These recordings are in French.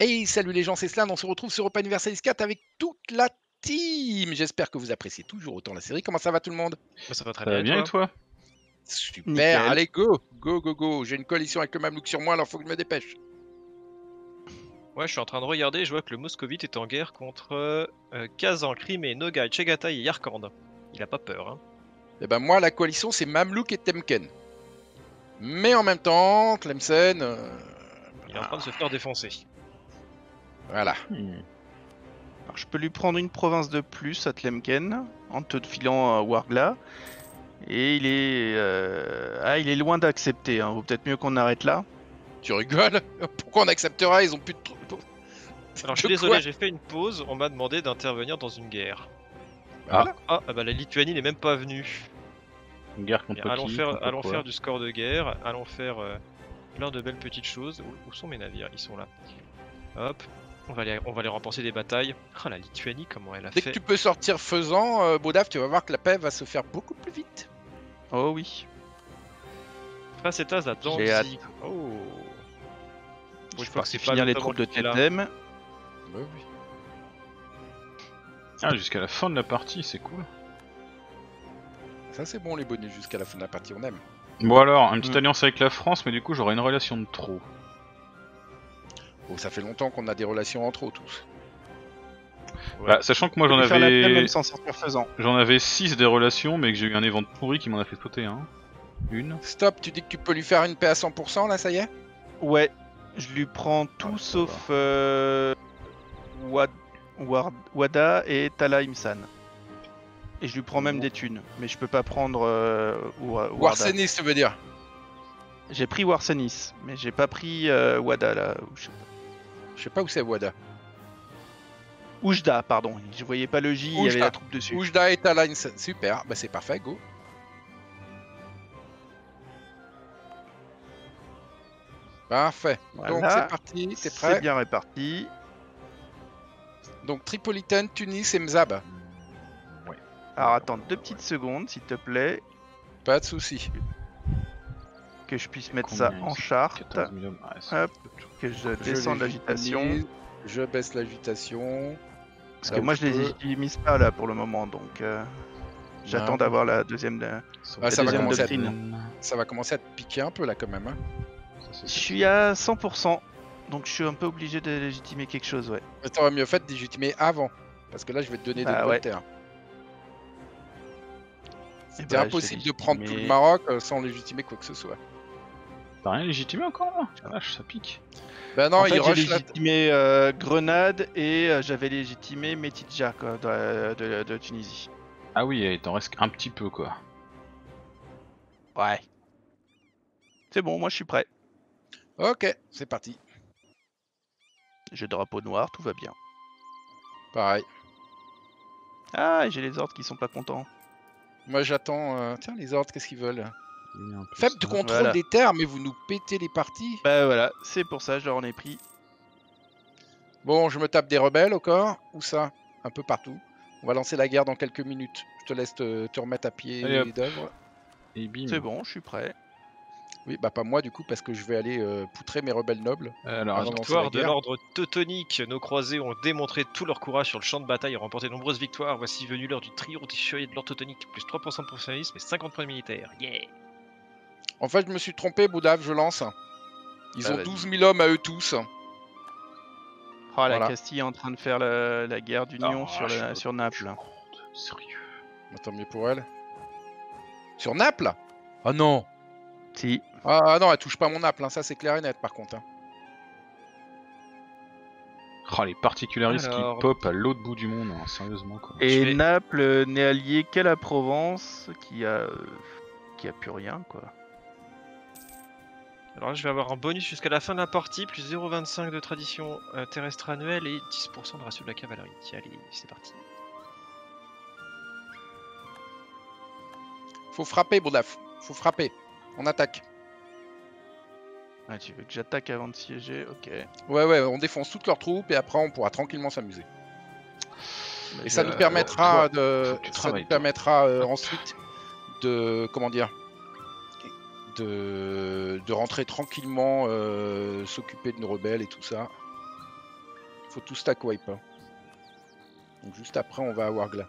Hey, salut les gens, c'est Slan, on se retrouve sur Europa Universalis 4 avec toute la team. J'espère que vous appréciez toujours autant la série. Comment ça va tout le monde? Bah, ça va très Ça bien, bien et toi? Toi Super, Nickel. allez go, go, go, go. J'ai une coalition avec le Mamelouk sur moi, alors faut que je me dépêche. Ouais, je suis en train de regarder, je vois que le moscovite est en guerre contre euh, Kazan, Crimée, Nogai, Chegatai et Yarkand. Il a pas peur, hein. Et ben moi, la coalition, c'est Mamelouk et Temken. Mais en même temps, Tlemcen, euh, Il est en train de se faire défoncer. Voilà. Hmm. Alors, je peux lui prendre une province de plus à Tlemken en te filant euh, Wargla. Et il est, euh, ah, il est loin d'accepter. Hein. Vaut peut-être mieux qu'on arrête là. Tu rigoles? Pourquoi on acceptera? Ils ont plus de troupes. Alors je suis désolé, j'ai fait une pause, on m'a demandé d'intervenir dans une guerre. Ah. Ah, ah bah la Lituanie n'est même pas venue. Une guerre contre Bien, allons qui faire, contre allons quoi faire du score de guerre, allons faire euh, plein de belles petites choses. Où, où sont mes navires? Ils sont là. Hop, on va les, on va les remporter des batailles. Ah la Lituanie, comment elle a Dès que fait tu peux sortir faisant, euh, Bodaf, tu vas voir que la paix va se faire beaucoup plus vite. Oh oui. Face états la J'ai hâte. Danzig. Oh. Bon, Je je crois que c'est finir les troupes de qui est là. Tetem. Ah, jusqu'à la fin de la partie, c'est cool. Ça c'est bon les bonus jusqu'à la fin de la partie, on aime. Bon alors, une petite Hmm. alliance avec la France, mais du coup j'aurai une relation de trop. Oh, ça fait longtemps qu'on a des relations entre eux tous. Ouais. Bah, sachant que moi Je j'en avais j'en avais 6 des relations, mais que j'ai eu un évent pourri qui m'en a fait sauter un. Une. Stop, tu dis que tu peux lui faire une paix à 100% là, ça y est? Ouais. Je lui prends tout Ah, sauf euh, Wad- Wada et Tala Imsan. Et je lui prends même des thunes. Mais je peux pas prendre euh. Warsenis, ça veut dire? J'ai pris Warsenis, mais j'ai pas pris euh, Wada là. ou je sais pas. Je sais pas où c'est Wada. Oujda, pardon. Je voyais pas le J, il y avait la troupe dessus. Oujda et super, bah c'est parfait, go. Parfait. Donc c'est parti, C'est prêt bien réparti. Donc Tripolitaine, Tunis et Mzab. Alors attends deux petites secondes, s'il te plaît, Pas de soucis. Que je puisse mettre ça en charte, 14 000 hommes. Ouais, c'est- Hop. que je descends Je l'agitation. Je baisse l'agitation. Parce que moi je les légitimise pas là pour le moment, donc euh, j'attends Non. d'avoir la deuxième. euh, Ah, ça va deuxième commencer à- doctrine. Ça va commencer à te piquer un peu là quand même. hein. Ça, Je suis à 100%, donc je suis un peu obligé de légitimer quelque chose, ouais. Mais t'aurais mieux fait de légitimer avant. Parce que là je vais te donner Bah des ouais. terres. Eh C'était bah, impossible de prendre tout le Maroc euh, sans légitimer quoi que ce soit. T'as rien légitimé encore là Ah, vache, ça pique. Bah non, en fait, il j'ai rush légitimé euh, Grenade et euh, j'avais légitimé Metidja quoi, de, de- de Tunisie. Ah oui, il t'en reste un petit peu quoi. Ouais. C'est bon, moi je suis prêt. Ok, c'est parti. J'ai drapeau noir, tout va bien. Pareil. Ah, j'ai les ordres qui sont pas contents. Moi j'attends. euh, Tiens, les ordres, qu'est-ce qu'ils veulent? Faible de contrôle Voilà. des terres, mais vous nous pétez les parties. Bah voilà, c'est pour ça, je leur en ai pris. Bon, je me tape des rebelles au corps. Où ça Un peu partout. On va lancer la guerre dans quelques minutes. Je te laisse te, te remettre à pied Allez, hop. d'œuvre. Et bim. C'est bon, je suis prêt. Oui, bah pas moi du coup, parce que je vais aller euh, poutrer mes rebelles nobles. Alors, Victoire de l'ordre teutonique, nos croisés ont démontré tout leur courage sur le champ de bataille et remporté de nombreuses victoires. Voici venu l'heure du triomphe des chevaliers de l'ordre teutonique, plus 3% de professionnalisme et 50 points de militaire. Yeah En fait, je me suis trompé, Boudave, je lance. Ils Ah, ont vas-y. 12 000 hommes à eux tous. Oh, la Voilà. Castille est en train de faire la, la guerre d'union sur, la- Naples. Sérieux. Tant mieux pour elle. Sur Naples? Ah non Si. ah, ah non, elle touche pas mon Naples, hein, ça c'est clair et net par contre. hein. Oh, les particularistes Alors. qui pop à l'autre bout du monde, hein, sérieusement quoi. Et vais- Naples n'est allié qu'à la Provence, qui a, euh, qui a plus rien, quoi. Alors là, je vais avoir un bonus jusqu'à la fin de la partie, plus 0,25 de tradition euh, terrestre annuelle et 10% de ratio de la cavalerie. Allez, c'est parti. Faut frapper, Boudaf. Faut frapper. On attaque. Ah, tu veux que j'attaque avant de siéger Ok. Ouais, ouais, on défonce toutes leurs troupes et après on pourra tranquillement s'amuser. Et ça nous permettra de, ça nous permettra euh, ensuite de, comment dire, de, de rentrer tranquillement, euh, s'occuper de nos rebelles et tout ça. Faut tout stack wipe. hein. Donc juste après, on va à Wargla.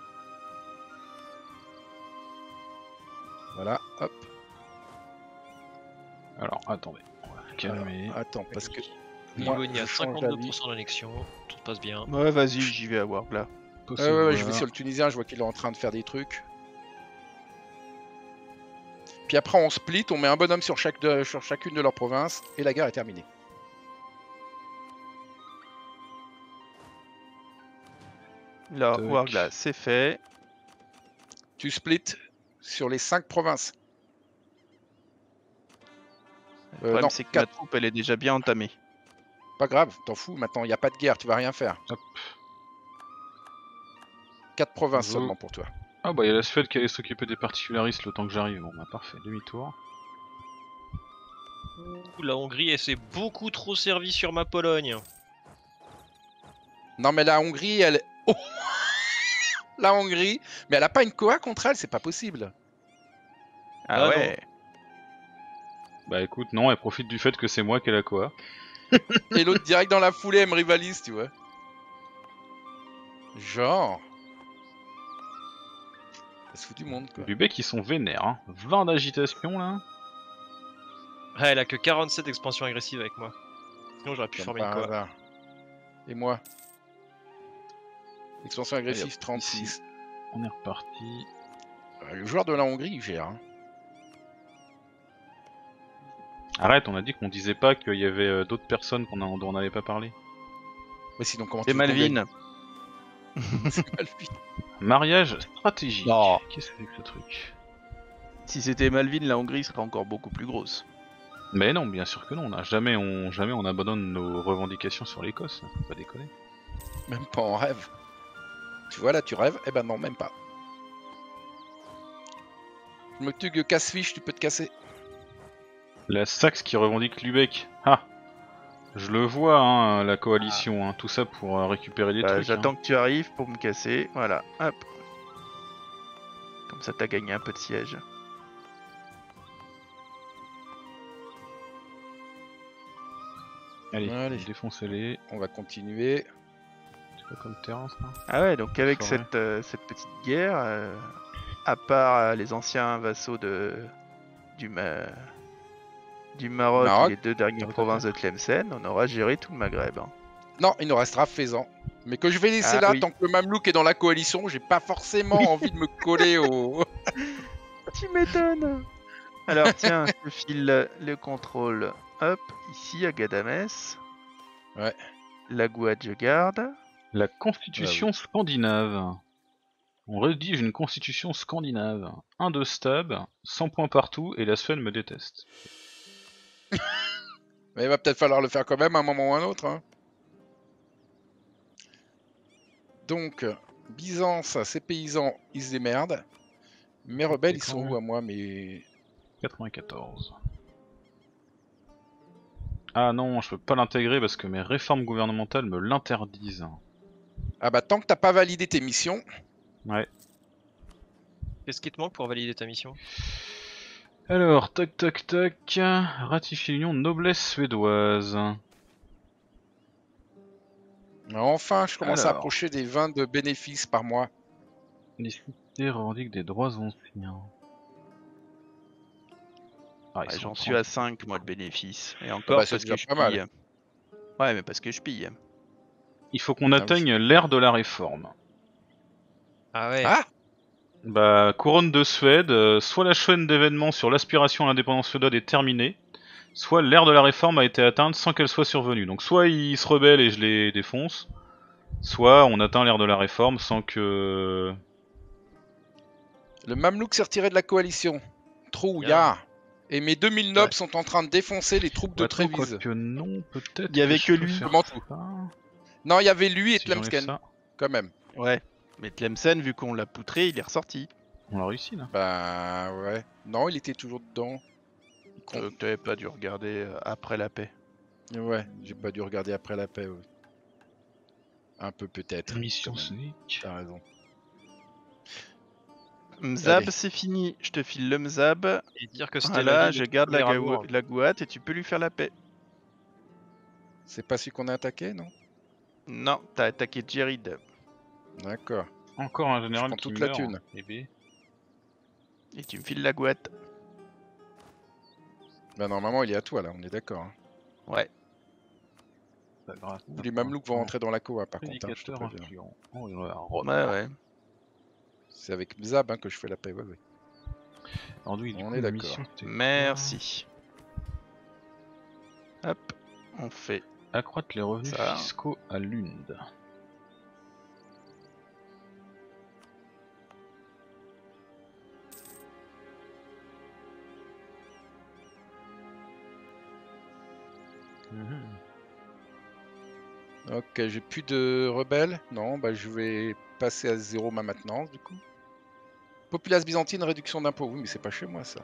Voilà, hop. Alors, attendez. On va calmer. Attends, parce que moi, Livonie a je change d'avis. 52% d'annexion, tout se passe bien. Ouais, vas-y, j'y vais à Wargla. Ouais, ouais, ouais, je vais sur le Tunisien, je vois qu'il est en train de faire des trucs. Puis après, on split, on met un bonhomme sur, chaque de- sur chacune de leurs provinces, et la guerre est terminée. Là, Tac. Wargla, c'est fait. Tu split sur les 5 provinces. Le Euh, problème, c'est que quatre. ma troupe, elle est déjà bien entamée. Pas grave, t'en fous, maintenant il n'y a pas de guerre, tu vas rien faire. Hop. 4 provinces Vous- seulement pour toi. Ah bah il y a la Suède qui allait s'occuper des particularistes le temps que j'arrive. Bon bah parfait, demi-tour. Ouh, la Hongrie, elle s'est beaucoup trop servie sur ma Pologne. Non mais la Hongrie, elle... Oh la Hongrie, mais elle a pas une Koa contre elle, c'est pas possible. Ah, Ah, ouais. Bah écoute, non, elle profite du fait que c'est moi qui ai la Koa. Et l'autre direct dans la foulée, elle me rivalise, tu vois. Genre... Ça se fout du monde quoi. Ils sont vénères, hein. 20 d'agitation là. Ah, elle a que 47 expansions agressives avec moi. Sinon, j'aurais pu Comme former une par quoi. hasard. Et moi Expansion agressive Allez, hop, 36. On est reparti. Euh, Le joueur de la Hongrie, il gère. hein. Arrête, on a dit qu'on disait pas qu'il y avait euh, d'autres personnes qu'on a- dont on n'avait pas parlé. Mais sinon, comment C'est tu veux qu'on gagne Malvin. C'est Malvin. Mariage stratégique. Non. Qu'est-ce que c'est que ce truc Si c'était Malvin, la Hongrie serait encore beaucoup plus grosse. Mais non, bien sûr que non. On a jamais, on jamais on abandonne nos revendications sur l'Écosse. Faut pas déconner. Même pas en rêve. Tu vois là, tu rêves? Eh ben non, même pas. Je me tue que casse-fiche, tu peux te casser. La Saxe qui revendique Lubeck. Ah Je le vois, hein, la coalition. hein, tout ça pour euh, récupérer des Bah, trucs. J'attends que tu arrives pour me casser. Voilà, hop. Comme ça, t'as gagné un peu de siège. hein. Allez, Allez. défoncez-les. On va continuer. C'est pas comme terrain ça Ah ouais, donc avec Forêt. cette, euh, cette petite guerre, euh, à part euh, les anciens vassaux de, du, Ma- du Maroc, Maroc. et les deux dernières Maroc, provinces de Tlemcen, on aura géré tout le Maghreb. hein. Non, il nous restera Faisan. Mais que je vais laisser Ah là, oui. tant que le Mamelouk est dans la coalition, j'ai pas forcément envie de me coller au. Tu m'étonnes Alors tiens, je file le contrôle, hop, ici à Gadames. Ouais. La Gouade, je garde. La constitution scandinave. On rédige une constitution scandinave. Un de stab, 100 points partout, et la Suède me déteste. Mais il va peut-être falloir le faire quand même à un moment ou à un autre. hein. Donc, Byzance, ces paysans, ils se démerdent. Mes rebelles, ils sont où à moi mais 94. Ah non, je peux pas l'intégrer parce que mes réformes gouvernementales me l'interdisent. Ah bah tant que t'as pas validé tes missions, Ouais. Qu'est-ce qui te manque pour valider ta mission? Alors, tac tac tac, ratifier l'union noblesse suédoise. enfin je commence à approcher des 20 de bénéfices par mois. Les cités revendiquent des droits anciens. Ah, Ouais, J'en 30. suis à 5 moi de bénéfices. Et encore bah, parce que je pas mal. pille. Ouais, mais parce que je pille. Il faut qu'on Ah oui. atteigne l'ère de la réforme. Ah ouais. Ah Bah, couronne de Suède, euh, soit la chaîne d'événements sur l'aspiration à l'indépendance suédoise est terminée, soit l'ère de la réforme a été atteinte sans qu'elle soit survenue. Donc soit ils se rebellent et je les défonce, soit on atteint l'ère de la réforme sans que... Le Mamelouk s'est retiré de la coalition. Trou, Bien. ya Et mes 2000 nobles sont en train de défoncer les troupes de Attends, Trévise. quoique non, peut-être. Il y avait que lui. Comment Non, il y avait lui et si quand même. Ouais. Mais Tlemcen, vu qu'on l'a poutré, il est ressorti. On l'a réussi là. Bah ouais. Non, il était toujours dedans. Compte. Euh, T'avais pas dû regarder euh, après la paix. Ouais, j'ai pas dû regarder après la paix. ouais. Un peu peut-être. Mission. Snake. T'as raison. Mzab, c'est fini. Je te file le Mzab. Et dire que c'était la ville je de garde la, gaou- Gouate et tu peux lui faire la paix. C'est pas celui qu'on a attaqué, non? Non, t'as attaqué Jerid. D'accord. Encore un général qui toute la thune. Eh Et tu me files la gouette. Bah normalement il est à toi là, on est d'accord. hein. Ouais. grave. Les mamelouks vont rentrer dans la coa par contre. hein, je te Prédicateur préviens. influent. Oh. Ouais, ouais. C'est avec Zab hein, que je fais la paix. Ouais, ouais. Enduit, du On coup, est la d'accord. Merci. Hop, on fait. Accroître les revenus Ça. fiscaux à Lund. Mhm. Ok, j'ai plus de rebelles. Non, bah je vais passer à zéro ma maintenance du coup. Populace byzantine, réduction d'impôts. Oui, mais c'est pas chez moi ça.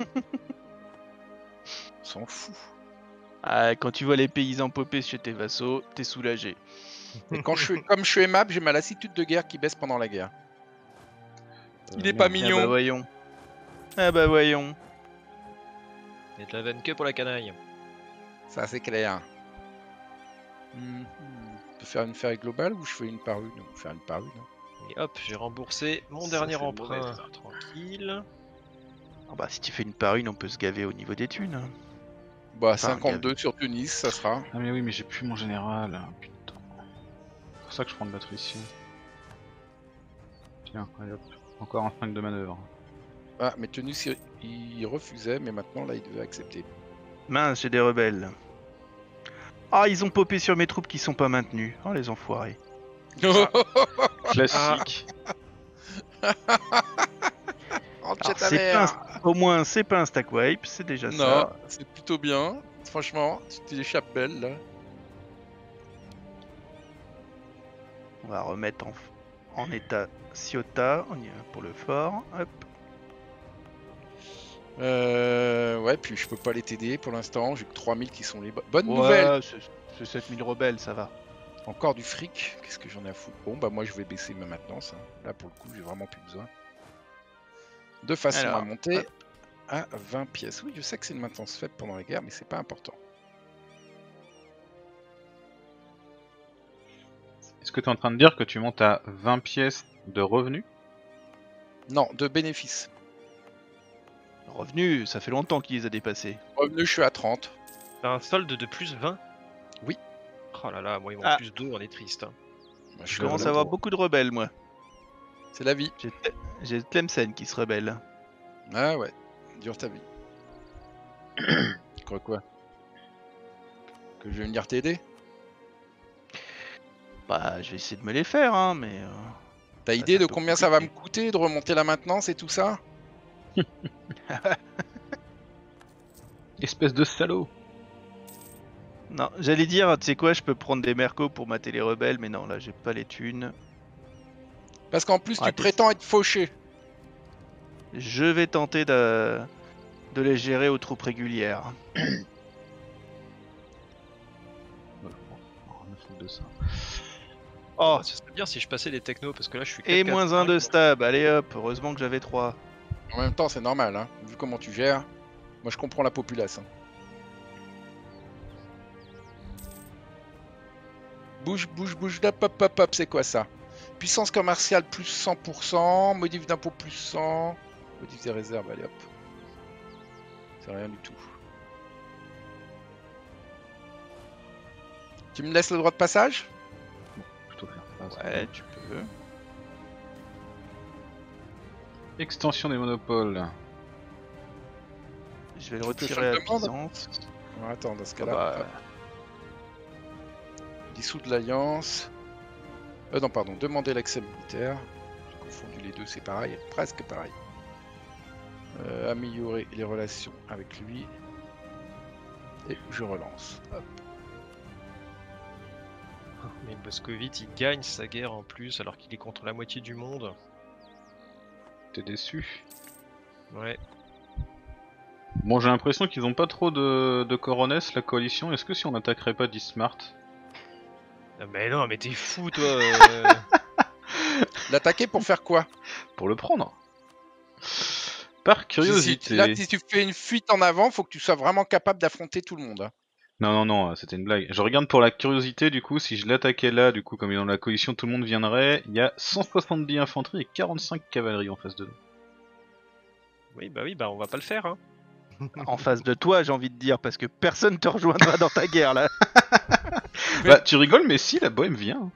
On s'en fout. Ah, quand tu vois les paysans popper chez tes vassaux, t'es soulagé. Et quand je suis, comme je suis aimable, j'ai ma lassitude de guerre qui baisse pendant la guerre. Il Euh, est pas merde. Ah bah mignon. voyons. Ah bah voyons. Et de la veine que pour la canaille. Ça c'est clair. On peut faire une ferry globale ou je fais une par une? On peut faire une par une. hein. Et hop, j'ai remboursé mon Ça dernier emprunt. Tranquille. Ah bah si tu fais une par une, on peut se gaver au niveau des thunes. Bah Enfin, 52 sur Tunis, ça sera. Ah mais oui, mais j'ai plus mon général. hein, Putain. C'est pour ça que je prends de l'attrition. Tiens, allez hop. Encore un 5 de manœuvre. Ah, mais Tunis il, il refusait, mais maintenant là il devait accepter. Mince, j'ai des rebelles. Ah, ils ont popé sur mes troupes qui sont pas maintenues. Oh les enfoirés. Classique. Alors, c'est un- Au moins, c'est pas un stack wipe, c'est déjà Non, ça. c'est plutôt bien. Franchement, tu t'échappes belle là. On va remettre en, en état Ciota on y va pour le fort. Hop. Euh, ouais, puis je peux pas les t'aider pour l'instant. J'ai que 3000 qui sont libres. Bonne nouvelle. Ouais, c'est- c'est 7000 rebelles, ça va. Encore du fric. Qu'est-ce que j'en ai à foutre? Bon, bah moi je vais baisser ma maintenance. hein. Là pour le coup, j'ai vraiment plus besoin. De façon Alors, à monter hop. à 20 pièces. Oui, je sais que c'est une maintenance faible pendant la guerre, mais c'est pas important. Est-ce que tu es en train de dire que tu montes à 20 pièces de revenus? Non, de bénéfices. Revenu, ça fait longtemps qu'il les a dépassés. Revenu, je suis à 30. T'as un solde de plus 20 Oui. Oh là là, moi ils m'ont Ah. plus 2, on est triste. hein. Je commence à avoir 23. beaucoup de rebelles, moi. C'est la vie. J'ai Tle- J'ai Tlemcen qui se rebelle. Ah ouais, dure ta vie. tu crois quoi? Que je vais venir t'aider? Bah, je vais essayer de me les faire, hein, mais. euh, T'as idée de combien ça va me coûter de remonter la maintenance et tout ça? Espèce de salaud Non, j'allais dire, tu sais quoi, je peux prendre des mercos pour mater les rebelles, mais non, là, j'ai pas les thunes. Parce qu'en plus, Ah, tu t'es- prétends être fauché. Je vais tenter de, de les gérer aux troupes régulières. Oh, Ah, ce serait bien si je passais les technos parce que là je suis et 4, moins 4, un de 5, stab, allez hop, heureusement que j'avais 3. En même temps, c'est normal, hein. Vu comment tu gères. Moi, je comprends la populace. hein. Bouge, bouge, bouge, hop, hop, hop, hop, c'est quoi ça? Puissance commerciale plus 100%, modif d'impôt plus 100, modif des réserves, allez hop. C'est rien du tout. Tu me laisses le droit de passage? Plutôt faire ça. Ouais, tu peux. Extension des monopoles. Je vais le retirer à Byzance. Bon, Attends, dans ce Ah cas-là, bah, dissoudre l'alliance. Euh, non, pardon, demander l'accès militaire. J'ai confondu les deux, c'est pareil, presque pareil. Euh, améliorer les relations avec lui. Et je relance. Hop. Mais Boscovite il gagne sa guerre en plus alors qu'il est contre la moitié du monde. T'es déçu Ouais. Bon, j'ai l'impression qu'ils ont pas trop de, de coronets, la coalition. Est-ce que si on attaquerait pas Dismart Ah, Mais non, mais t'es fou toi euh. L'attaquer pour faire quoi? Pour le prendre Par Si- curiosité. Là, si tu fais une fuite en avant, faut que tu sois vraiment capable d'affronter tout le monde. Non, non, non, c'était une blague. Je regarde pour la curiosité, du coup, si je l'attaquais là, du coup, comme il est dans la coalition, tout le monde viendrait. Il y a 170 infanterie et 45 cavalerie en face de nous. Oui, bah oui, bah on va pas le faire. Hein. En face de toi, j'ai envie de dire, parce que personne te rejoindra dans ta guerre là. Bah, tu rigoles, mais si, la bohème vient.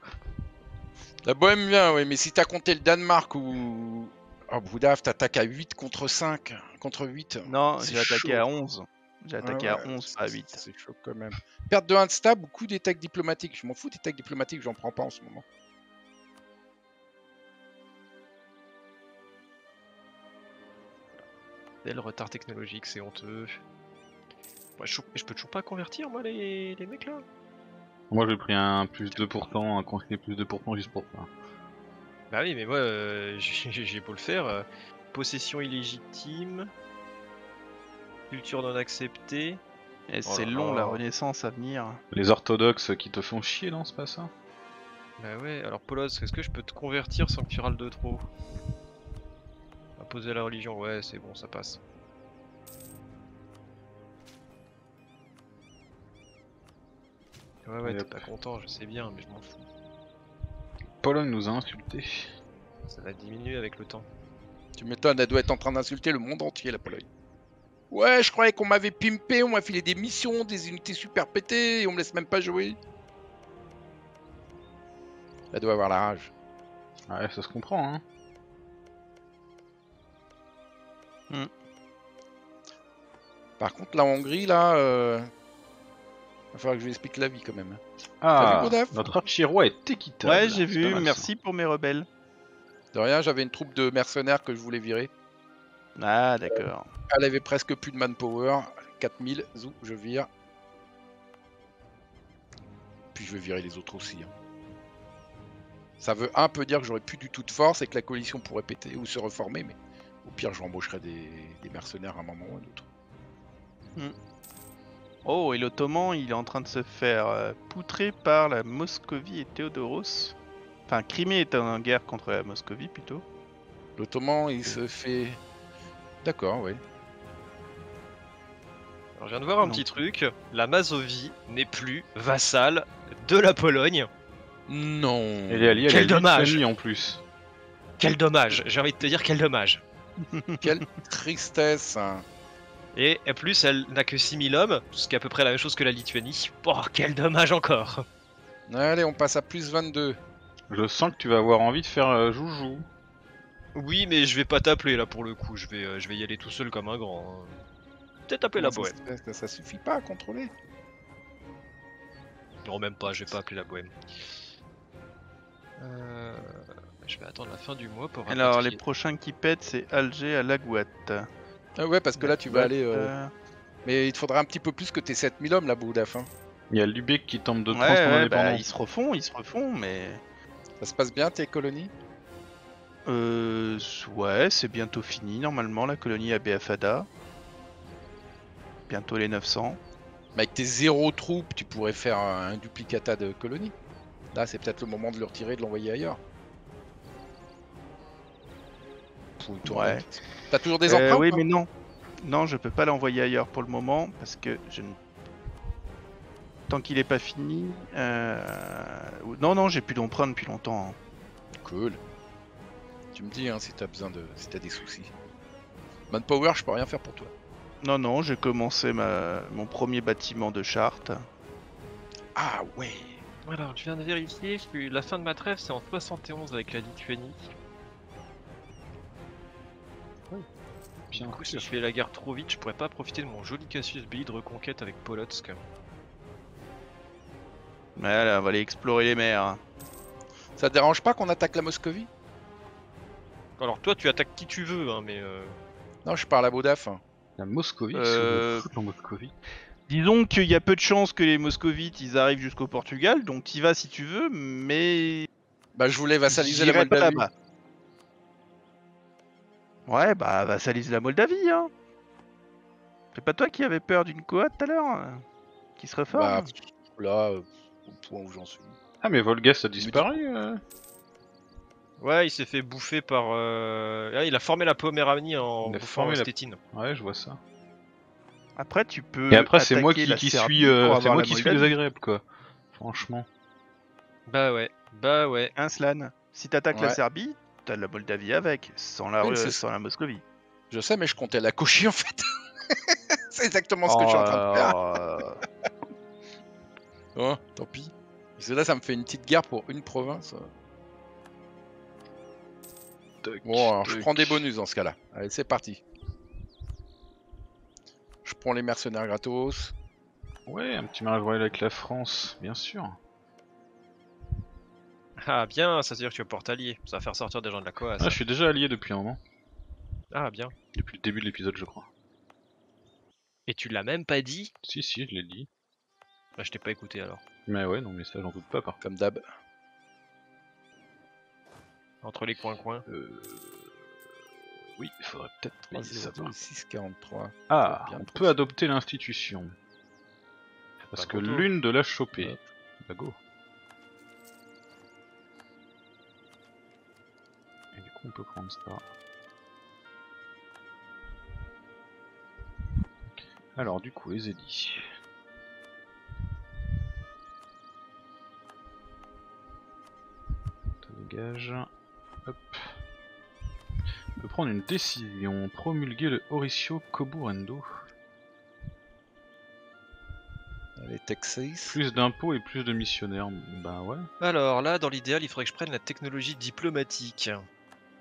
La Bohème vient, oui, mais si t'as compté le Danemark ou. Oh, Boudaf, t'attaques à 8 contre 5, contre 8. Non, j'ai attaqué à 11. J'ai attaqué Ouais, à ouais, 11, c'est- pas à 8. C'est chaud quand même. Perte de insta, beaucoup d'attaques diplomatiques. Je m'en fous des attaques diplomatiques, j'en prends pas en ce moment. Tel retard technologique, c'est honteux. Ouais, je, je peux toujours pas convertir moi les, les mecs là Moi, j'ai pris un plus 2%, un conseiller plus 2% juste pour ça. Bah oui, mais moi euh, j'ai j'ai beau le faire. euh, possession illégitime. Culture non acceptée. Et Oh c'est long la renaissance à venir. Les orthodoxes qui te font chier, non, c'est pas ça? Bah ouais, alors Polos, est-ce que je peux te convertir sans que tu râles de trop? Imposer la religion, ouais, c'est bon, ça passe. Ouais, ouais, t'es pas content, je sais bien, mais je m'en fous. Pologne nous a insultés. Ça va diminuer avec le temps. Tu m'étonnes, elle doit être en train d'insulter le monde entier, la Pologne. Ouais, je croyais qu'on m'avait pimpé, on m'a filé des missions, des unités super pétées, et on me laisse même pas jouer. Elle doit avoir la rage. Ouais, ça se comprend, hein. Par contre, la Hongrie, là, euh... va falloir que je lui explique la vie quand même. Ah, vu, notre archi-roi est équitable. Ouais, j'ai vu, merci pour mes rebelles. De rien, j'avais une troupe de mercenaires que je voulais virer. Ah, d'accord. Elle avait presque plus de manpower. 4000, zou, je vire. Puis je vais virer les autres aussi. hein. Ça veut un peu dire que j'aurais plus du tout de force et que la coalition pourrait péter ou se reformer, mais au pire, j'embaucherai des, des mercenaires à un moment ou à un autre. Oh, et l'Ottoman, il est en train de se faire euh, poutrer par la Moscovie et Théodoros. Enfin, Crimée est en guerre contre la Moscovie plutôt. L'Ottoman, il se fait. D'accord, oui. Alors je viens de voir un Non. petit truc, la Mazovie n'est plus vassale de la Pologne. Non. Elle est alliée à Quel la dommage. Lituanie en plus. Quel dommage, j'ai envie de te dire quel dommage. Quelle tristesse. Et en plus, elle n'a que 6000 hommes, ce qui est à peu près la même chose que la Lituanie. Oh, quel dommage encore Allez, on passe à plus 22. Je sens que tu vas avoir envie de faire euh, joujou. Oui, mais je vais pas t'appeler là pour le coup, je vais, euh, je vais y aller tout seul comme un grand. hein. Peut-être appeler la bohème. ça- ça suffit pas à contrôler. Non, même pas, je vais pas appeler la bohème. Euh, Je vais attendre la fin du mois pour Alors, les rapatrier. prochains qui pètent, c'est Alger à Lagouette. Ah ouais, parce que là, tu vas aller. euh, Euh, Mais il te faudra un petit peu plus que tes 7000 hommes, là, Boudaf. Hein. Il y a Lubeck qui tente de Ouais, bah, ils se refont, ils se refont, mais. Ça se passe bien, tes colonies? Euh, ouais, c'est bientôt fini normalement la colonie à Beafada. Bientôt les 900. Mais avec tes zéro troupes, tu pourrais faire un, un duplicata de colonies. Là, c'est peut-être le moment de le retirer et de l'envoyer ailleurs. Pour une tournée. Ouais. T'as toujours des Euh, emprunts ou oui, mais non. Non, je peux pas l'envoyer ailleurs pour le moment parce que je ne. Tant qu'il est pas fini. euh, Non, non, j'ai plus d'emprunt depuis longtemps. hein. Cool. Tu me dis hein, si t'as besoin de. si t'as des soucis. Manpower, je peux rien faire pour toi. Non, non, j'ai commencé ma... mon premier bâtiment de charte. Ah ouais Alors, je viens de vérifier que la fin de ma trêve c'est en 71 avec la Lituanie. Bien Du coup, si je fais la guerre trop vite, je pourrais pas profiter de mon joli Cassius Belli de reconquête avec Polotsk. Voilà, on va aller explorer les mers. Ça te dérange pas qu'on attaque la Moscovie? Alors, toi, tu attaques qui tu veux, hein, mais. euh, Non, je parle à Bodaf. La Moscovie, Euh, en Moscovie. Disons qu'il y a peu de chances que les moscovites ils arrivent jusqu'au Portugal, donc t'y vas si tu veux, mais Bah, je voulais vassaliser la j'irai pas Moldavie. là-bas. Ouais, bah vassalise la Moldavie, hein. C'est pas toi qui avais peur d'une coa tout à l'heure hein, Qui se reforme Bah, là, euh, au point où j'en suis. Ah mais Volgast a disparu euh. Ouais, il s'est fait bouffer par. euh, ah, il a formé la Poméranie en Il a bouffant formé la- Stettin. Ouais, je vois ça. Après, tu peux. Et après, c'est moi attaquer qui, la qui Serbie suis, euh, c'est moi la qui suis Moldavie. désagréable, quoi. Franchement. Bah ouais, bah ouais. Hein, Slan Si t'attaques la Ouais. Serbie, t'as la Moldavie avec, sans la, Oui, euh, c'est- sans la Moscovie. Je sais, mais je comptais la cocher en fait. c'est exactement ce que je suis en train de faire. Oh, Oh, tant pis. Parce que là, ça me fait une petite guerre pour une province. Toc, Bon, alors, je prends des bonus dans ce cas-là. Allez, c'est parti. Je prends les mercenaires gratos. Ouais, un petit mariage royal avec la France, bien sûr. Ah bien, ça veut dire que tu es porte-allié. Ça va faire sortir des gens de la coa. Ah, je suis déjà allié depuis un moment. Ah bien. Depuis le début de l'épisode, je crois. Et tu l'as même pas dit Si, si, je l'ai dit. Bah je t'ai pas écouté alors. Mais ouais, non, mais ça, j'en doute pas, par Comme d'hab. Entre les coins-coins. Euh... Oui, il faudrait peut-être les 3, savoir. 643. Ah, bien on peut ça. adopter l'institution. Parce que l'une de la choper. Hop. Bah go. Et du coup, on peut prendre ça. Alors, du coup, les édits. Ça dégage. Prendre une décision. Promulguer le Horatio Koburendo. Allez, Texas. Plus d'impôts et plus de missionnaires. Bah ouais. Alors là, dans l'idéal, il faudrait que je prenne la technologie diplomatique.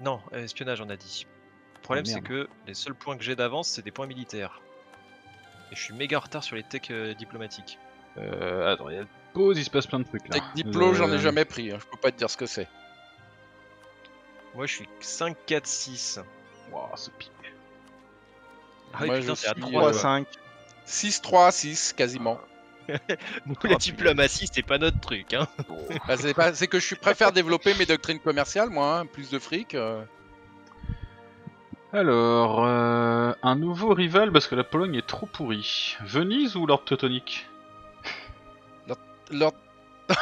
Non, euh, espionnage, on a dit. Le problème, Ah, c'est que les seuls points que j'ai d'avance, c'est des points militaires. Et je suis méga en retard sur les techs euh, diplomatiques. Euh, attends, il y a le pause, il se passe plein de trucs là. Tech Diplo, j'en ai Euh, jamais pris. hein, Je peux pas te dire ce que c'est. Moi, je suis 5, 4, 6. Ouah, ce pique. Ah oui, Moi, putain, je c'est à suis, 3. euh, 3, 5. 6, 3, 6, quasiment. Nous, Ah, la diplomatie, c'est pas notre truc, hein. Bah, c'est pas- c'est que je suis préfère développer mes doctrines commerciales, moi. hein, Plus de fric. euh. Alors, euh, un nouveau rival parce que la Pologne est trop pourrie. Venise ou Lord Teutonique? Lord- Non,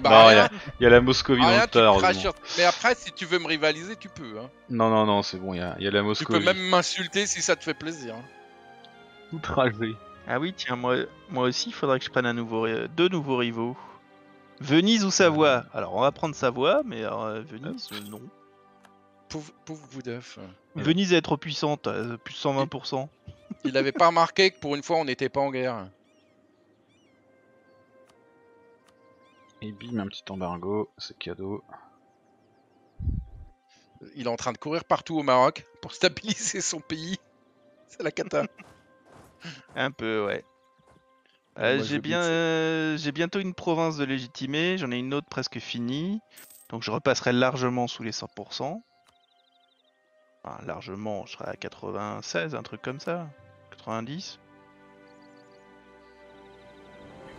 bah, il y a- Il y a la Moscovie dans rien, le tu tas, craches heureusement. sur- Mais après, si tu veux me rivaliser, tu peux. hein. Non, non, non, c'est bon, il y a, il y a la Tu Moscovie. peux même m'insulter si ça te fait plaisir. hein. outragé. Ah oui, tiens, moi, moi aussi, il faudrait que je prenne un nouveau, ri- deux nouveaux rivaux. Venise ou Savoie? Alors, on va prendre Savoie, mais alors, euh, Venise, euh, non. Pauvre, pauvre. Ouais. Venise est trop puissante, euh, plus 120%. Il avait pas remarqué que pour une fois, on n'était pas en guerre. Et bim, un petit embargo, c'est cadeau. Il est en train de courir partout au Maroc pour stabiliser son pays. C'est la cata. Un peu, ouais. Euh, j'ai bien, euh, j'ai bientôt une province de légitimée, j'en ai une autre presque finie, donc je repasserai largement sous les 100%. Enfin, largement, je serai à 96, un truc comme ça, 90.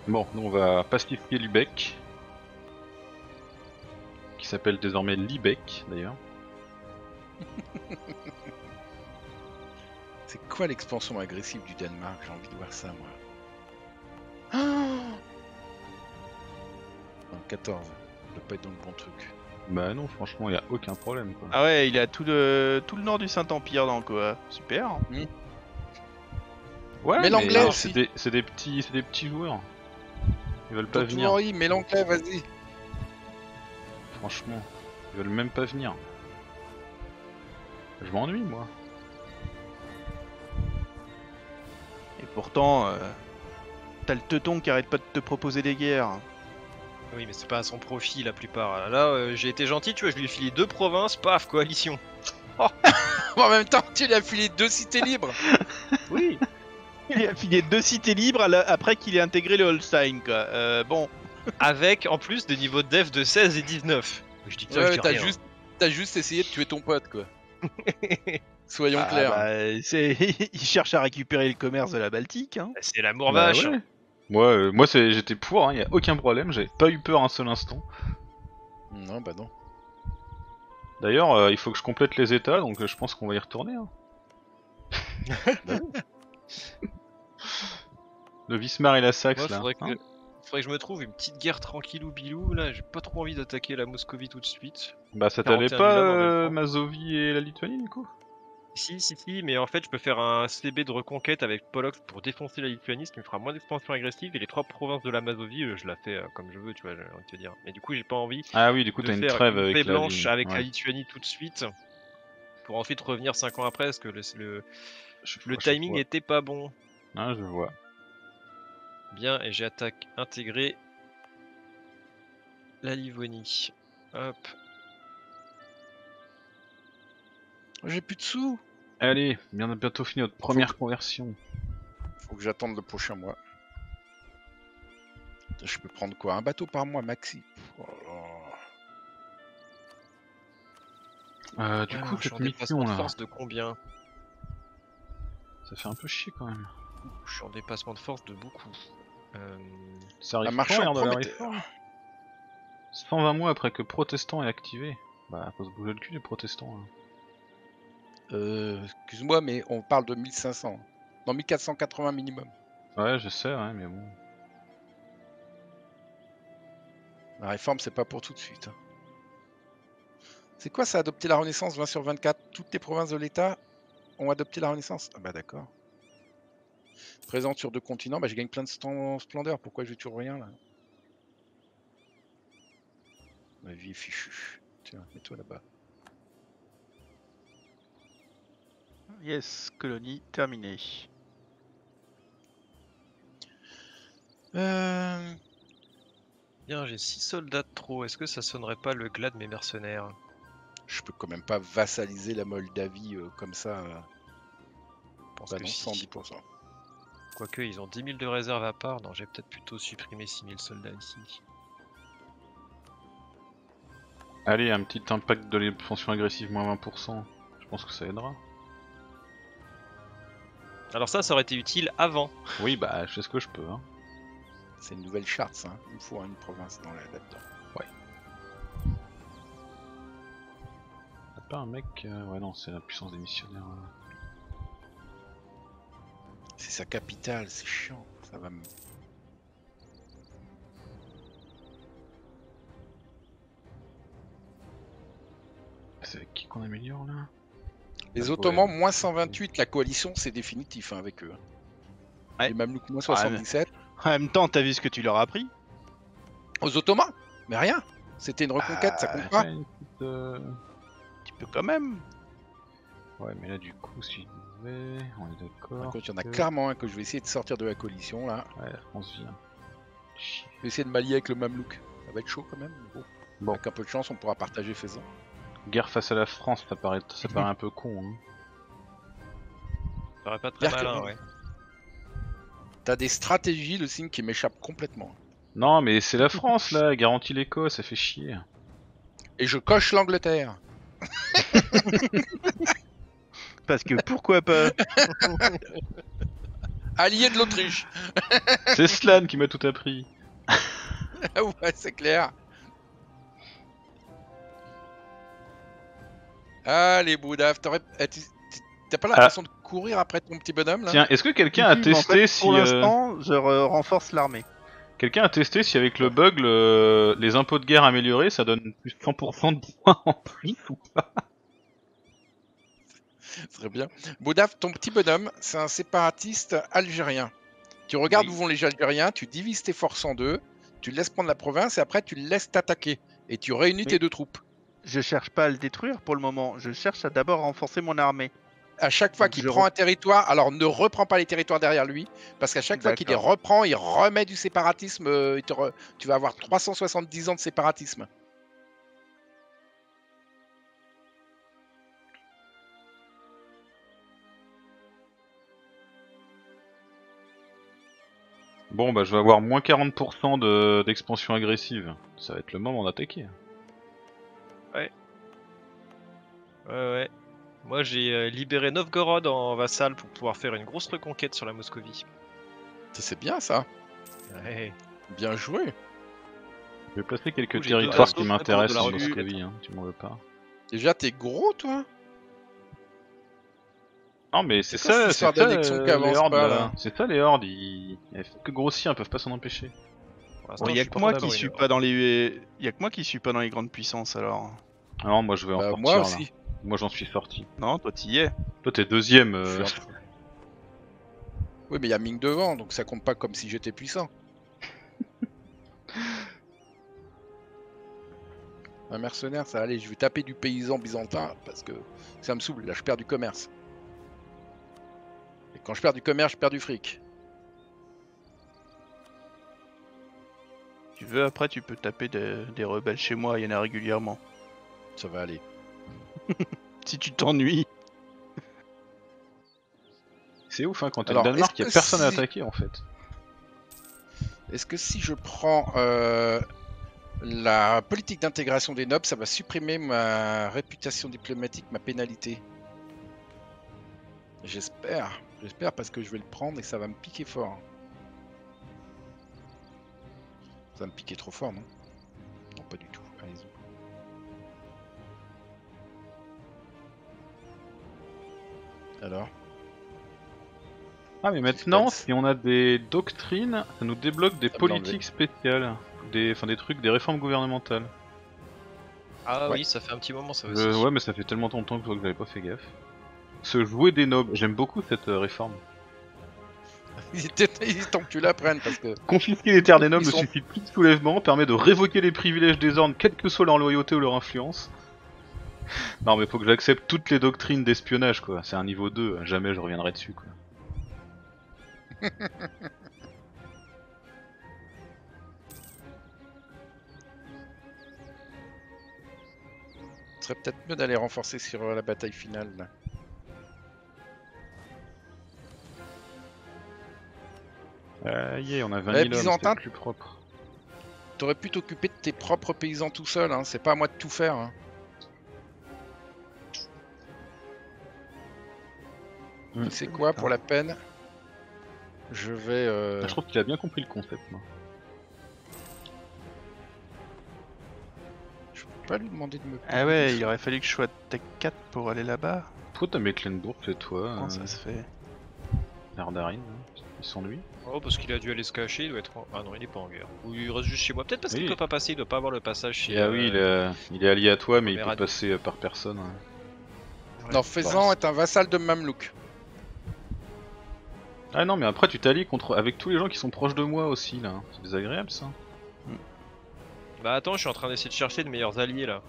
Bon, nous on va pacifier Lubeck. Qui s'appelle désormais Libeck d'ailleurs. C'est quoi l'expansion agressive du Danemark? J'ai envie de voir ça, moi. Ah Non, 14. Je dois pas être dans le bon truc. Bah non, franchement, il y a aucun problème quoi. Ah ouais, il a tout le, tout le nord du Saint-Empire dans quoi, super. Ouais, Mais l'anglais non, aussi. c'est des, c'est des petits, c'est des petits joueurs. Ils veulent pas venir. Mais l'anglais, vas-y. Franchement, ils veulent même pas venir. Je m'ennuie moi. Et pourtant, euh, t'as le teuton qui arrête pas de te proposer des guerres. Oui, mais c'est pas à son profit la plupart. Là, euh, j'ai été gentil, tu vois, je lui ai filé deux provinces, paf, coalition. en même temps, tu lui as filé deux cités libres. Oui. Il a filé deux cités libres la- après qu'il ait intégré le Holstein, quoi. Euh, bon, Avec en plus des niveaux de dev de 16 et 19. Je dis que Ouais, t'as juste, t'as juste essayé de tuer ton pote, quoi. Soyons ah, clairs. bah, il cherche à récupérer le commerce de la Baltique. Hein. C'est l'amour Bah vache. ouais. Moi, euh, moi c'est, j'étais pour, il y a aucun problème, j'avais pas eu peur un seul instant. Non, bah non. D'ailleurs, euh, il faut que je complète les états, donc euh, je pense qu'on va y retourner. hein. Le Wismar et la Saxe Moi, là. faudrait que... faudrait que je me trouve une petite guerre tranquillou bilou. Là, j'ai pas trop envie d'attaquer la Moscovie tout de suite. Bah ça t'allait 41 000 pas euh. Mazovie et la Lituanie du coup? Si, si, si, mais en fait, je peux faire un CB de reconquête avec Pollock pour défoncer la Lituanie, ce qui me fera moins d'expansion agressive. Et les trois provinces de la Mazovie, euh, je la fais euh, comme je veux, tu vois, j'ai envie de te dire. Mais du coup, j'ai pas envie Ah oui, du coup, de t'as une faire trêve une avec la blanche ligne. avec la Ouais. Lituanie tout de suite, pour ensuite revenir 5 ans après, parce que le, le, Je- le je timing était pas bon. Ah, je vois. Bien, et j'ai attaque intégrée la Livonie. Hop. J'ai plus de sous. Allez, bien on a bientôt fini notre première conversion. Faut que j'attende le prochain mois. Je peux prendre quoi? Un bateau par mois, maxi? Oh. Euh, du coup, je suis cette en dépassement mission de là, force de combien? Ça fait un peu chier quand même. Je suis en dépassement de force de beaucoup. Euh, Ça arrive la prometteur. réforme 120 mois après que Protestant est activé. Bah, faut se bouger le cul les protestants. hein. Euh, Excuse-moi, mais on parle de 1500. Non, 1480 minimum. Ouais, je sais, ouais, mais bon. La réforme, c'est pas pour tout de suite. hein. C'est quoi ça, adopter la Renaissance 20 sur 24 Toutes les provinces de l'État ont adopté la Renaissance? Ah bah d'accord. Présente sur deux continents, bah je gagne plein de splendeur. Pourquoi je vais toujours rien là? Ma vie est fichue. Tiens, mets-toi là-bas. Yes, colonie terminée. Euh... Bien, j'ai 6 soldats de trop. Est-ce que ça sonnerait pas le glas de mes mercenaires? Je peux quand même pas vassaliser la Moldavie euh, comme ça. euh. Je pense Bah que non, si. 110%. Quoique, ils ont 10 000 de réserve à part. Non, j'ai peut-être plutôt supprimé 6 000 soldats ici. Allez, un petit impact de l'expansion agressive moins 20%. Je pense que ça aidera. Alors ça, ça aurait été utile avant. Oui, bah, je fais ce que je peux. Hein. C'est une nouvelle charte, ça. hein. Il me faut hein, une province dans la- là-dedans. Y'a pas un mec. euh, Ouais, non, c'est la puissance des missionnaires. euh. C'est sa capitale, c'est chiant. Ça va me... C'est avec qui qu'on améliore là? Les Ouais. Ottomans, moins 128, la coalition, c'est définitif hein, avec eux. Ouais. Les Mamelouks, moins Ah, 77. En même temps, t'as vu ce que tu leur as pris Aux Ottomans? Mais rien C'était une reconquête, ça Ah, compte pas une petite, euh, Tu peux quand même. Ouais, mais là, du coup, si vais, on est Par d'accord. contre, il y en a que- clairement un que je vais essayer de sortir de la coalition là. Ouais, la France vient. Je vais essayer de m'allier avec le Mamelouk. Ça va être chaud quand même. Bon. Bon. Avec un peu de chance, on pourra partager faisant. Guerre face à la France, ça paraît, ça paraît un peu con. Hein. Ça paraît pas très que- malin, ouais. T'as des stratégies, le signe qui m'échappe complètement. Non, mais c'est la France là, garantie l'Écosse, ça fait chier. Et je coche l'Angleterre. Parce que pourquoi pas Allié de l'Autriche. c'est Slan qui m'a tout appris. Ah ouais, c'est clair. Allez, Boudaf, t'aurais- eh, tu- t'as pas l'impression de courir après ton petit bonhomme là Tiens, est-ce que quelqu'un a en testé fait, si. Pour euh, l'instant, je re- renforce l'armée. Quelqu'un a testé si avec le bug, le- les impôts de guerre améliorés, ça donne plus de 100% de points en plus ou pas? Très bien. Boudaf, ton petit bonhomme, c'est un séparatiste algérien. Tu regardes Oui. où vont les Algériens, tu divises tes forces en deux, tu laisses prendre la province et après tu le laisses t'attaquer. Et tu réunis Oui. tes deux troupes. Je cherche pas à le détruire pour le moment. Je cherche à d'abord renforcer mon armée. À chaque fois qu'il prend re- un territoire, alors ne reprends pas les territoires derrière lui, parce qu'à chaque fois qu'il les reprend, il remet du séparatisme. euh, il te re- Tu vas avoir 370 ans de séparatisme. Bon, bah je vais avoir moins 40% de- d'expansion agressive. Ça va être le moment d'attaquer. Ouais, ouais. Moi, j'ai euh, libéré Novgorod en vassal pour pouvoir faire une grosse reconquête sur la Moscovie. C'est bien ça. Ouais. Bien joué. Je vais placer quelques Coup, territoires qui m'intéressent en. Moscovie, hein, tu m'en veux pas. Déjà, t'es gros, toi Non mais c'est ça, c'est ça euh, les hordes pas, là. là C'est ça les hordes, ils... elles font que grossir, elles peuvent pas s'en empêcher. Il je y a que moi qui suis pas dans les. Y a que moi qui suis pas dans les grandes puissances alors. Non, moi je vais en Bah, sortir Moi là. aussi. Moi j'en suis sorti. Non, toi t'y es. Toi t'es deuxième. Euh, Oui, mais il y a Ming devant, donc ça compte pas comme si j'étais puissant. Un mercenaire, ça allait, je vais taper du paysan byzantin parce que ça me saoule, là je perds du commerce. Quand je perds du commerce, je perds du fric. Tu veux, après, tu peux taper des, des rebelles chez moi, il y en a régulièrement. Ça va aller. Si tu t'ennuies. C'est ouf hein, quand t'es le Alors, Danemark, y a personne à attaquer en fait. Est-ce que si je prends euh, la politique d'intégration des nobles, ça va supprimer ma réputation diplomatique, ma pénalité? J'espère. J'espère parce que je vais le prendre et ça va me piquer fort. Ça va me piquer trop fort, non? Non, pas du tout. Allez-y. Alors? Ah mais maintenant, si on a des doctrines, ça nous débloque des politiques spéciales. Des, enfin des trucs, des réformes gouvernementales. Ah Ouais. oui, ça fait un petit moment ça aussi. Euh, ouais mais ça fait tellement longtemps que j'avais pas fait gaffe. Se jouer des nobles, j'aime beaucoup cette euh, réforme. Il était temps que tu l'apprennes parce que Confisquer les terres des nobles ne sont- suffit plus de soulèvement, permet de révoquer les privilèges des ordres, quelle que soit leur loyauté ou leur influence. Non mais faut que j'accepte toutes les doctrines d'espionnage quoi, c'est un niveau 2, jamais je reviendrai dessus quoi. ce serait peut-être mieux d'aller renforcer sur euh, la bataille finale. là. Euh, yeah, on a 20 Eh, 000 hommes, Byzantin. c'est plus propre. T'aurais pu t'occuper de tes propres paysans tout seul, hein. c'est pas à moi de tout faire. hein. Hmm. C'est quoi pour la peine? Je vais. euh, Ah, je trouve qu'il a bien compris le concept moi. Je peux pas lui demander de me. Ah ouais, il aurait fallu que je sois Tech 4 pour aller là-bas. Pourquoi t'as Mecklenburg chez toi Comment euh, ça se fait? Nardarine, hein Il s'ennuie Oh, parce qu'il a dû aller se cacher, il doit être en... Ah non, il est pas en guerre. Ou il reste juste chez moi. Peut-être parce qu'il Oui. peut pas passer, il doit pas avoir le passage chez. Ah oui, il euh, est, il est allié à toi mais il peut passer euh, par personne. ouais. Non, Faisan est un vassal de Mamelouk. Ah non mais après tu t'allies contre avec tous les gens qui sont proches de moi aussi là, c'est désagréable ça. Bah attends, je suis en train d'essayer de chercher de meilleurs alliés là.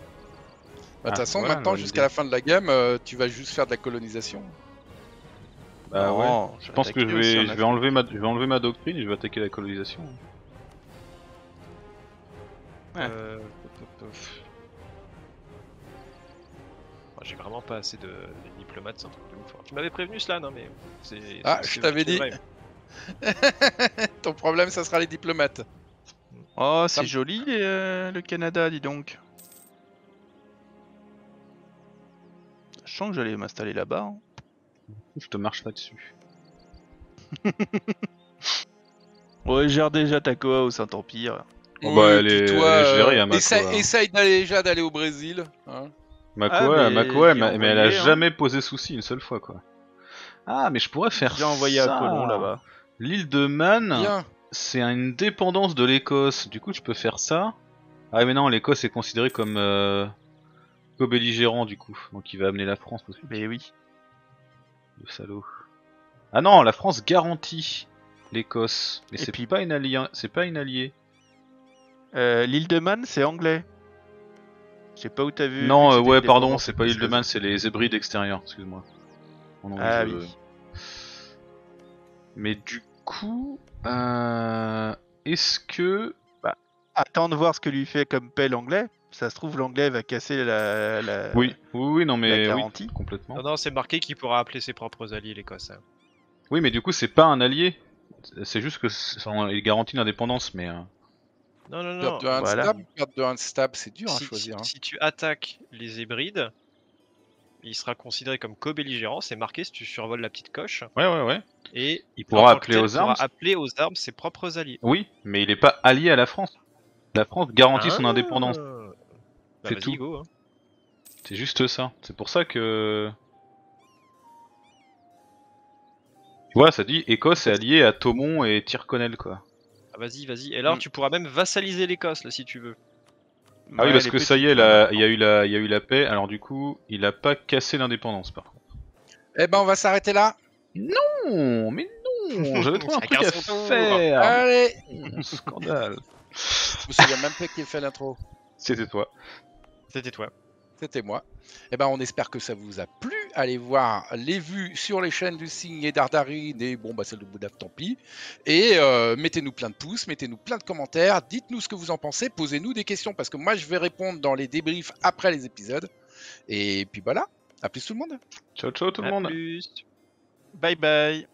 Bah, De toute Ah, façon, voilà, maintenant, jusqu'à la fin de la game, euh, tu vas juste faire de la colonisation. Bah ouais. Non, Je pense que je vais, je vais enlever ma, je vais enlever ma doctrine et je vais attaquer la colonisation. Ouais. Euh... Ah, J'ai vraiment pas assez de, de diplomates, c'est un truc de ouf. Tu m'avais prévenu cela, non mais c'est. Ah, je t'avais dit. Ton problème, ça sera les diplomates. Oh, c'est joli euh, le Canada, dis donc. Je sens que j'allais m'installer là-bas. hein. Je te marche là-dessus. Ouais, gère déjà ta Koa au Saint-Empire. Bon, bah, elle puis est- toi, elle est gérée, euh, hein, essaye, hein. essaye déjà d'aller au Brésil. hein. Makoa, Ah, mais Makoa, mais elle a hein. jamais posé souci une seule fois quoi. Ah mais je pourrais faire J'ai envoyé ça. un colon là-bas. L'île de Man, c'est une dépendance de l'Écosse. Du coup, je peux faire ça. Ah mais non, l'Écosse est considérée comme euh, co-belligérant du coup, donc il va amener la France aussi. Mais oui. Le salaud. Ah non, la France garantit l'Écosse, mais c'est puis- pas une alliée. C'est pas une alliée. Euh, L'île de Man, c'est anglais. Je sais pas où t'as vu. non, euh, ouais, pardon, c'est pas l'île de. Man, c'est les Hébrides extérieurs. Excuse-moi. Ah. Mais du coup, euh, est-ce que Attends de voir ce que lui fait comme paix l'anglais. Ça se trouve, l'anglais va casser la. la... oui, oui, oui, non mais la oui, garantie. complètement. Non, non, c'est marqué qu'il pourra appeler ses propres alliés l'Écosse. hein. Oui, mais du coup, c'est pas un allié. C'est juste que il garantit l'indépendance, mais euh, Non, non, non. Perte de voilà. perte de c'est dur à si, choisir. si- hein. si tu attaques les Hébrides, il sera considéré comme co-belligérant, c'est marqué si tu survoles la petite coche. ouais, ouais, ouais. Et Il pourra appeler aux pourra armes. appeler aux armes ses propres alliés. Oui, mais il est pas allié à la France. La France garantit son Ah. indépendance. Bah, C'est tout. go, hein. C'est juste ça. C'est pour ça que. Tu vois, ça dit Écosse est allié à Thomon et Tyrconnel, quoi. Ah, vas-y, vas-y. Et alors, Mm. tu pourras même vassaliser l'Écosse, là, si tu veux. Ah oui, parce que ça y est, là, il y, a eu la- il y a eu la paix, alors du coup, il a pas cassé l'indépendance par contre. Eh ben, on va s'arrêter là. Non, mais non, j'avais trouvé un truc à faire. Allez Mmh, Scandale. Je me souviens même pas qui fait l'intro. C'était toi. C'était toi. C'était moi. Eh ben, on espère que ça vous a plu. Allez voir les vues sur les chaînes du Signe et d'Ardarine et bon, bah celle de Bouddha, tant pis. Et euh, mettez-nous plein de pouces, mettez-nous plein de commentaires, dites-nous ce que vous en pensez, posez-nous des questions parce que moi je vais répondre dans les débriefs après les épisodes. Et puis voilà, à plus tout le monde. Ciao, ciao tout le À monde. plus. Bye bye.